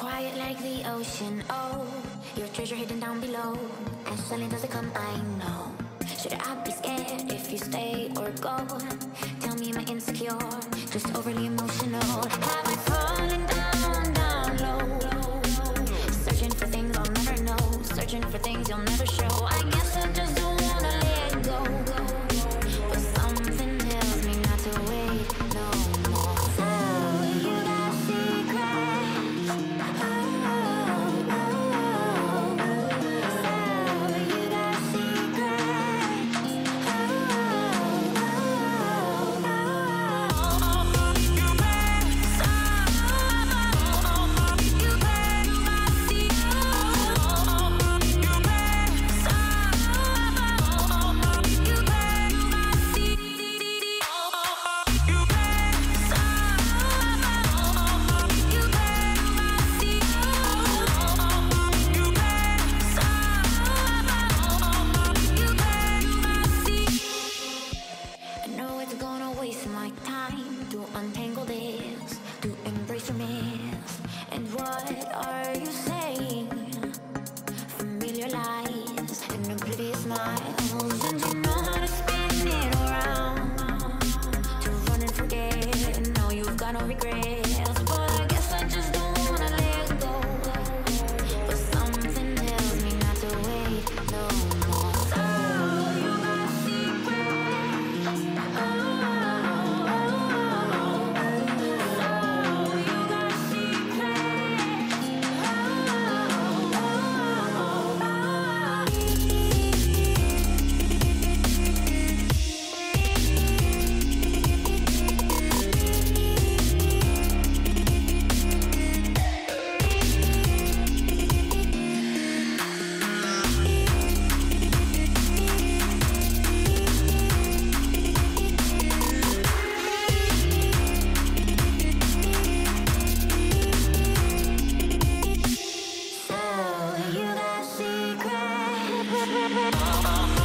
quiet like the ocean. Oh, your treasure hidden down below. As silent as it come, I know. Should I be scared if you stay or go? Tell me, am I insecure? Just overly emotional. Have I fallen down, down low? Searching for things I'll never know. Searching for things you'll never show. I take time to untangle this, to embrace your mess. And what are you saying? Familiar lies and oblivious smiles. And you know how to spin it around, to run and forget. And now you've got no regrets. Oh, oh.